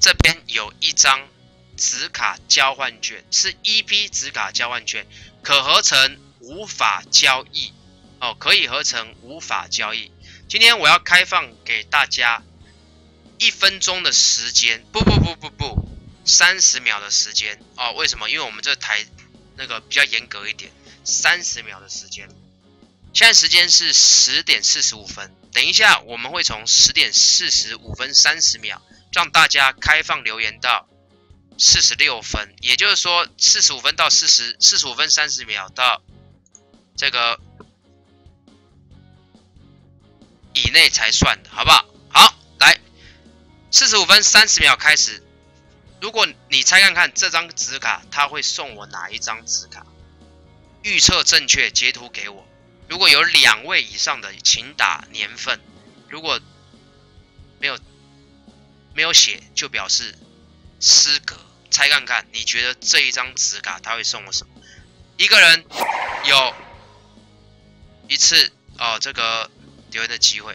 这边有一张纸卡交换券，是 EP 纸卡交换券，可合成，无法交易。哦，可以合成，无法交易。今天我要开放给大家一分钟的时间，不不不不不，三十秒的时间。哦，为什么？因为我们这台那个比较严格一点，三十秒的时间。现在时间是十点四十五分，等一下我们会从十点四十五分三十秒让大家开放留言到四十六分，也就是说四十五分到四十四十五分三十秒到这个。以内才算的，好不好？好，来，四十五分三十秒开始。如果你猜看看这张纸卡，他会送我哪一张纸卡？预测正确，截图给我。如果有两位以上的，请打年份。如果没有没有写，就表示失格。猜看看，你觉得这一张纸卡他会送我什么？一个人有一次哦，这个。留言的机会，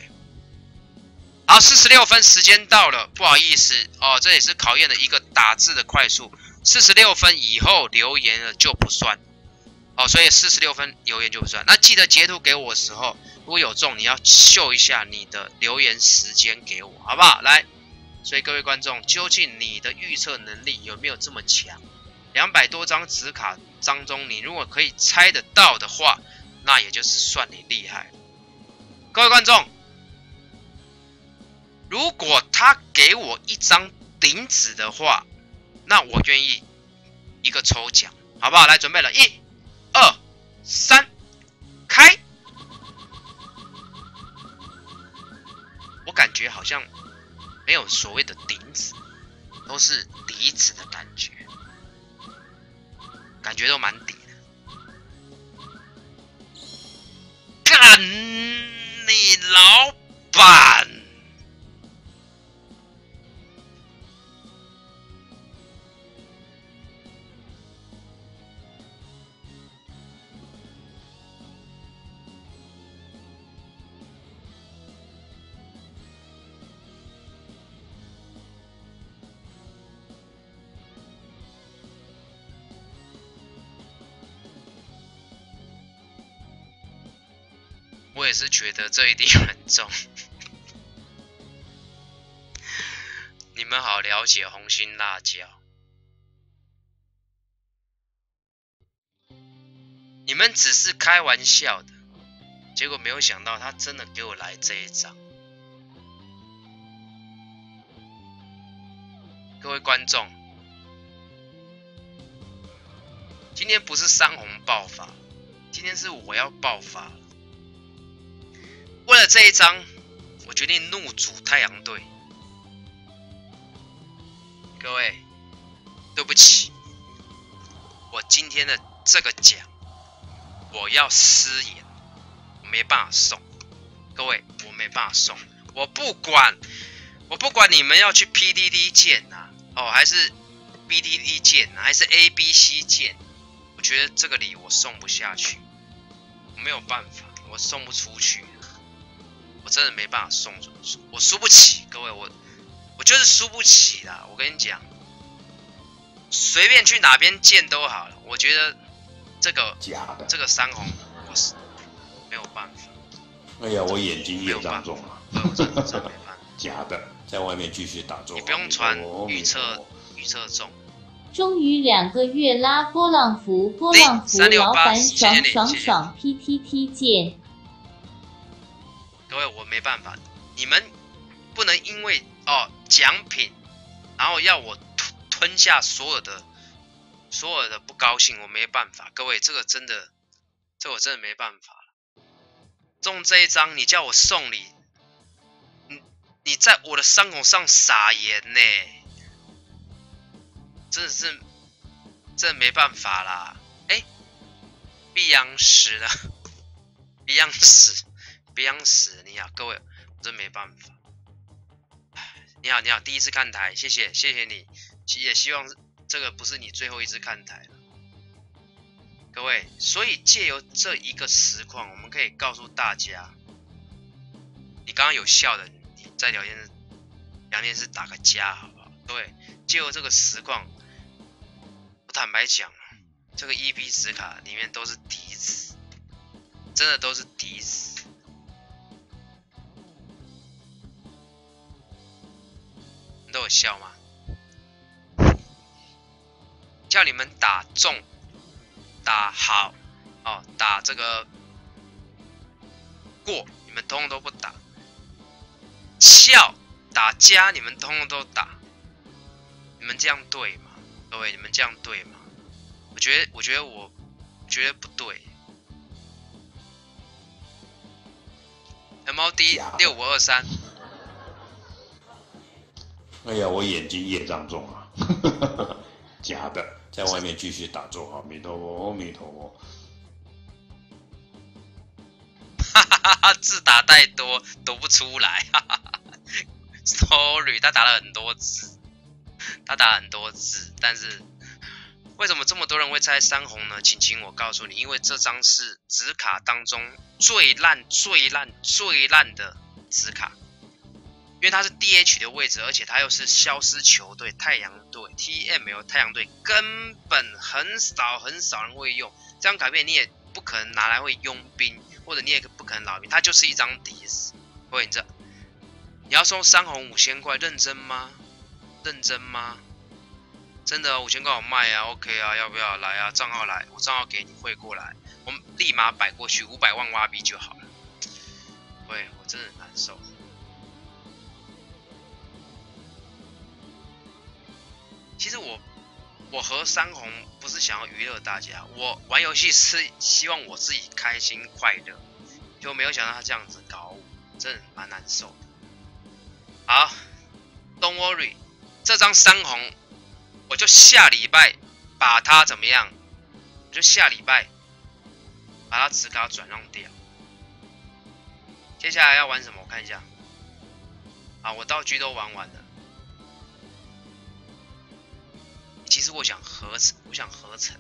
好，四十六分，时间到了，不好意思哦，这也是考验的一个打字的快速。四十六分以后留言了就不算，哦，所以四十六分留言就不算。那记得截图给我的时候，如果有中，你要秀一下你的留言时间给我，好不好？来，所以各位观众，究竟你的预测能力有没有这么强？两百多张纸卡当中，你如果可以猜得到的话，那也就是算你厉害。各位观众，如果他给我一张顶纸的话，那我愿意一个抽奖，好不好？来，准备了，一、二、三，开！我感觉好像没有所谓的顶子，都是底子的感觉，感觉都蛮底的，干！你老板。我也是觉得这一定很重。你们好了解红心辣椒？你们只是开玩笑的，结果没有想到他真的给我来这一张。各位观众，今天不是山洪爆发，今天是我要爆发。为了这一张，我决定怒主太阳队。各位，对不起，我今天的这个奖我要私言，没办法送。各位，我没办法送。我不管，我不管你们要去 PDD 键呐，哦，还是 BDD 键，还是 ABC 键，我觉得这个礼我送不下去，没有办法，我送不出去。我真的没办法送出去，我输不起，各位，我我就是输不起啦。我跟你讲，随便去哪边见都好了。我觉得这个假的，这个三红我是没有办法。哎呀，我眼睛也长肿了，真的没办法。假的，在外面继续打中。你不用传预测预测中。终于两个月拉！波浪符，波浪符，老板爽爽爽！P T T 见。各位，我没办法，你们不能因为哦奖品，然后要我吞吞下所有的所有的不高兴，我没办法。各位，这个真的，这我真的没办法中这一张，你叫我送礼，你你在我的伤口上撒盐呢？真的是，这没办法啦。哎，碧阳死了，碧阳死。别想死你好！各位，我真没办法。你好，你好，第一次看台，谢谢，谢谢你，也希望这个不是你最后一次看台了。各位，所以借由这一个实况，我们可以告诉大家，你刚刚有笑的，你在聊天聊天室打个加好不好？对，借由这个实况，我坦白讲，这个 EB 纸卡里面都是底子，真的都是底子。都有效吗？叫你们打中、打好哦，打这个过，你们通通都不打。笑打加，你们通通都打。你们这样对吗？各位，你们这样对吗？我觉得，我觉得我觉得不对。MOD 六五二三。哎呀，我眼睛业障重啊！假的。在外面继续打坐，阿弥陀佛，阿弥陀佛。哈哈哈！字打太多，读不出来。哈哈哈 Sorry，他打了很多字，他打很多字，但是为什么这么多人会猜三红呢？请请我告诉你，因为这张是纸卡当中最烂、最烂、最烂的纸卡。因为它是 DH 的位置，而且它又是消失球队太阳队 TML 太阳队，根本很少很少人会用这张卡片，你也不可能拿来会佣兵，或者你也不可能老兵，它就是一张底子。喂，你这你要收三红五千块，认真吗？认真吗？真的五千块我卖啊，OK 啊，要不要来啊？账号来，我账号给你汇过来，我们立马摆过去，五百万挖币就好了。喂，我真的很难受。其实我，我和三红不是想要娱乐大家，我玩游戏是希望我自己开心快乐，就没有想到他这样子搞我，真的蛮难受的。好，Don't worry，这张三红，我就下礼拜把它怎么样？我就下礼拜把它磁卡转让掉。接下来要玩什么？我看一下。啊，我道具都玩完了。其实我想合成，我想合成，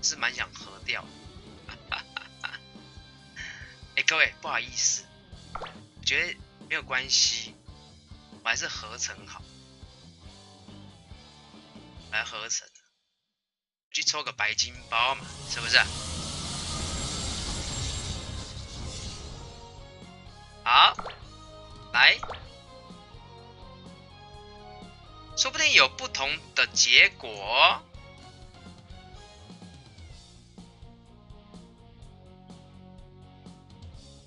是蛮想合掉。哎，各位不好意思，我觉得没有关系，我还是合成好，来合成，去抽个白金包嘛，是不是？同的结果。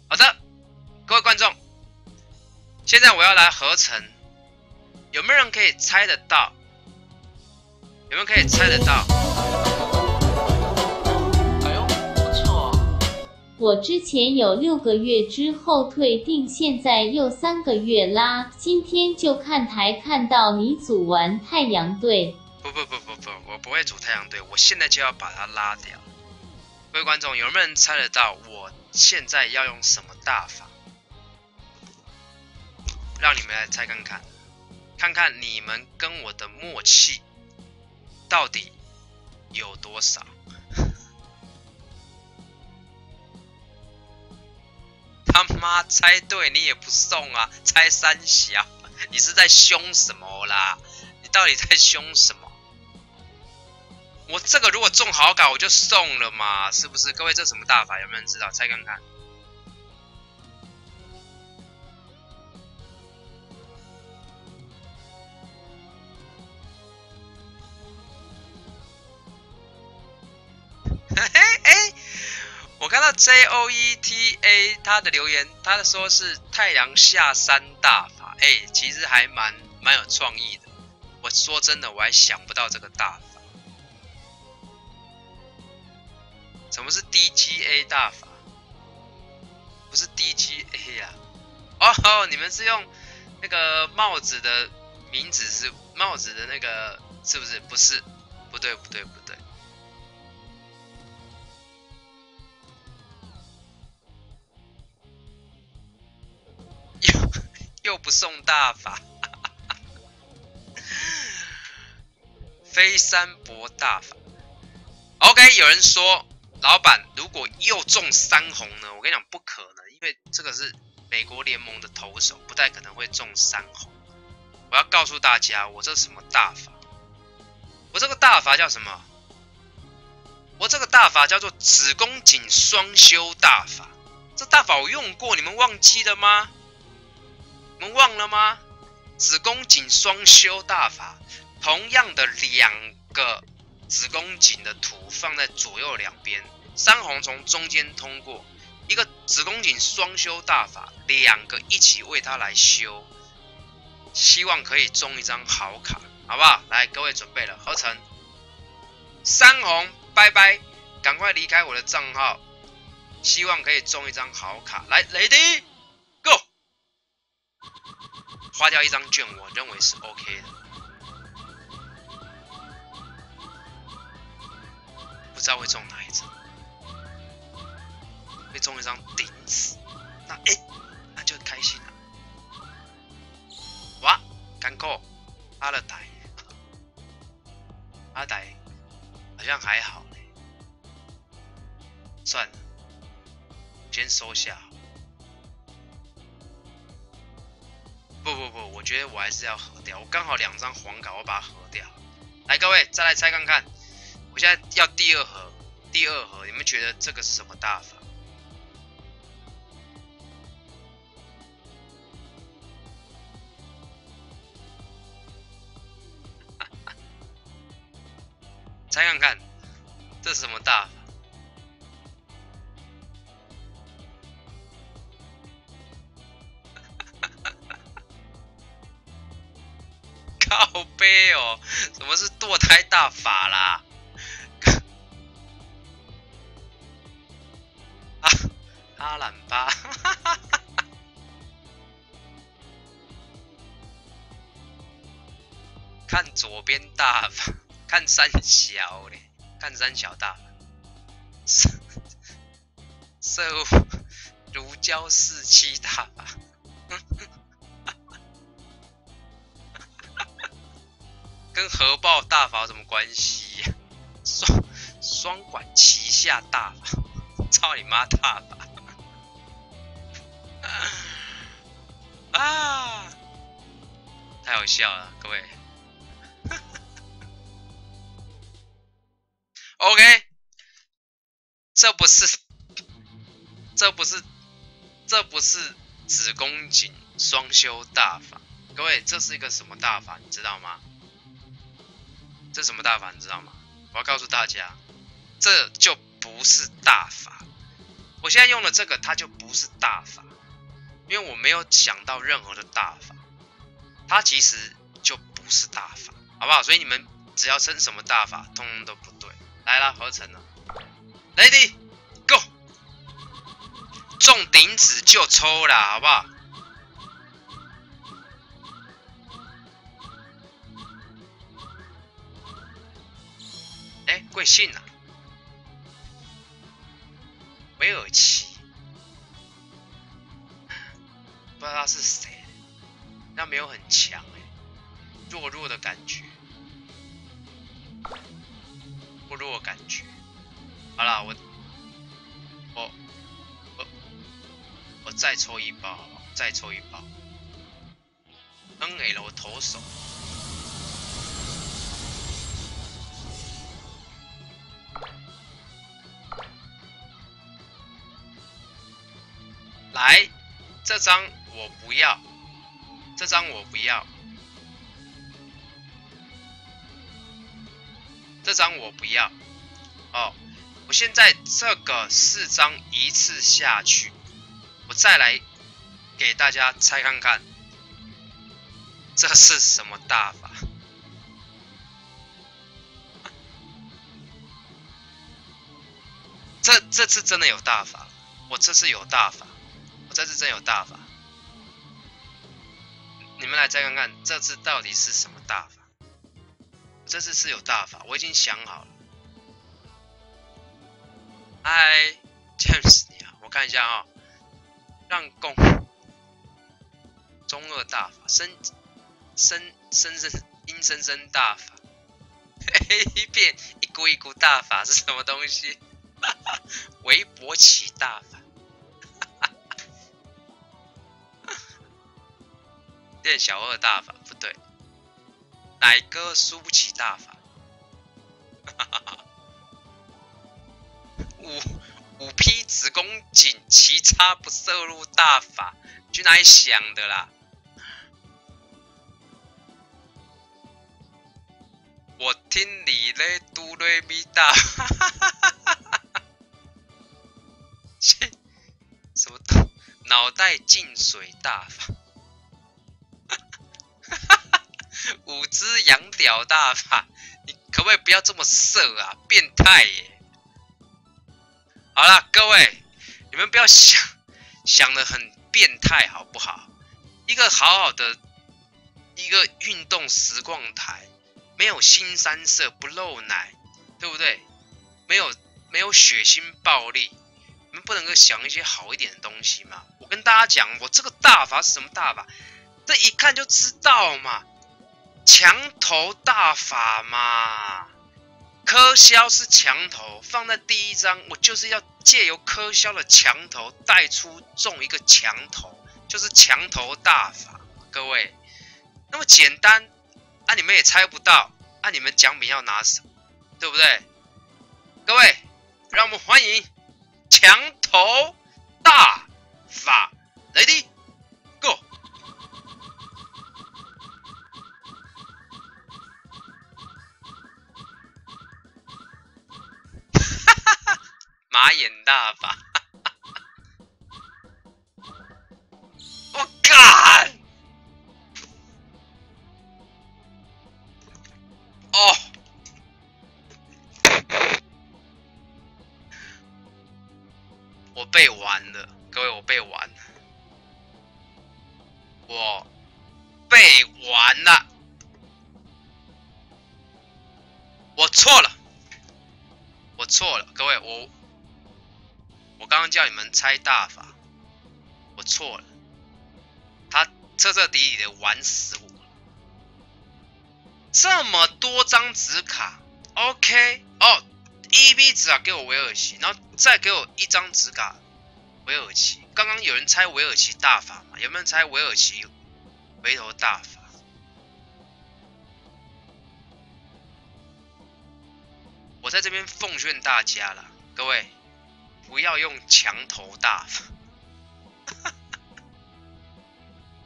好的，各位观众，现在我要来合成，有没有人可以猜得到？有没有可以猜得到？我之前有六个月之后退订，现在又三个月啦。今天就看台看到你组完太阳队。不不不不不，我不会组太阳队，我现在就要把它拉掉。各位观众，有没有人猜得到我现在要用什么大法？让你们来猜看看，看看你们跟我的默契到底有多少。他妈猜对你也不送啊！猜三小，你是在凶什么啦？你到底在凶什么？我这个如果中好感我就送了嘛，是不是？各位这什么大法？有没有人知道？猜看看。J O E T A 他的留言，他说是太阳下山大法，哎，其实还蛮蛮有创意的。我说真的，我还想不到这个大法。什么是 D G A 大法？不是 D G A 呀？哦，你们是用那个帽子的名字是帽子的那个是不是？不是，不对，不对，不对。不送大法，飞山博大法。OK，有人说，老板如果又中三红呢？我跟你讲，不可能，因为这个是美国联盟的投手，不太可能会中三红。我要告诉大家，我这什么大法？我这个大法叫什么？我这个大法叫做子宫颈双修大法。这大法我用过，你们忘记了吗？你们忘了吗？子宫颈双修大法，同样的两个子宫颈的图放在左右两边，三红从中间通过，一个子宫颈双修大法，两个一起为它来修，希望可以中一张好卡，好不好？来，各位准备了，合成三红，拜拜，赶快离开我的账号，希望可以中一张好卡，来，Lady。花掉一张券，我认为是 OK 的。不知道会中哪一张，会中一张顶死，那哎，那就开心了。哇，干够，阿勒台，阿台好像还好嘞，算了，先收下。我觉得我还是要合掉。我刚好两张黄卡，我把它合掉。来，各位再来猜看看，我现在要第二盒，第二盒，你们觉得这个是什么大法？靠背哦，什么是堕胎大法啦？啊，阿兰巴，看左边大法，看三小嘞，看三小大法，色色如胶似漆大法。跟核爆大法有什么关系？双双管齐下大法，操你妈大法！啊，太好笑了，各位。OK，这不是，这不是，这不是子宫颈双修大法。各位，这是一个什么大法？你知道吗？这什么大法你知道吗？我要告诉大家，这就不是大法。我现在用的这个，它就不是大法，因为我没有想到任何的大法，它其实就不是大法，好不好？所以你们只要称什么大法，通通都不对。来了，合成了，Lady Go，中顶子就抽了，好不好？贵姓啊？威尔奇，不知道他是谁，那没有很强哎，弱弱的感觉，弱弱感觉。好了，我我我我再抽一包，再抽一包。N L 投手。来，这张我不要，这张我不要，这张我不要。哦，我现在这个四张一次下去，我再来给大家猜看看，这是什么大法？这这次真的有大法，我这次有大法。这次真有大法，你们来再看看这次到底是什么大法？这次是有大法，我已经想好了。嗨，James 你好，我看一下啊，让共中二大法，生生生生阴生生大法，嘿 嘿一片一股一股大法是什么东西？韦伯奇大法。变小二大法不对，奶哥输不起大法。五五匹子宫颈，其他不摄入大法，去哪里想的啦？我听你嘞，嘟嘞咪哒，切，什么脑袋进水大法？五只羊屌大法，你可不可以不要这么色啊？变态耶！好了，各位，你们不要想想的很变态好不好？一个好好的一个运动实况台。没有新三色，不露奶，对不对？没有没有血腥暴力，你们不能够想一些好一点的东西吗？我跟大家讲，我这个大法是什么大法？这一看就知道嘛，墙头大法嘛。柯肖是墙头，放在第一章，我就是要借由柯肖的墙头带出中一个墙头，就是墙头大法。各位，那么简单。啊，你们也猜不到，啊，你们奖品要拿什么，对不对？各位，让我们欢迎墙头大法，Ready 马眼大法。我干！哦，我被玩了，各位，我被玩了，我被玩了，我错了，我错了，各位，我我刚刚叫你们猜大法，我错了，他彻彻底底的玩死我了，这么多张纸卡，OK，哦，一批纸啊，给我维尔奇，然后再给我一张纸卡。维尔奇，刚刚有人猜维尔奇大法吗？有没有人猜维尔奇回头大法？我在这边奉劝大家了，各位不要用墙头大法，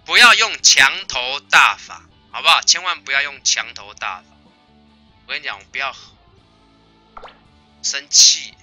不要用墙头大法，好不好？千万不要用墙头大法。我跟你讲，我不要生气。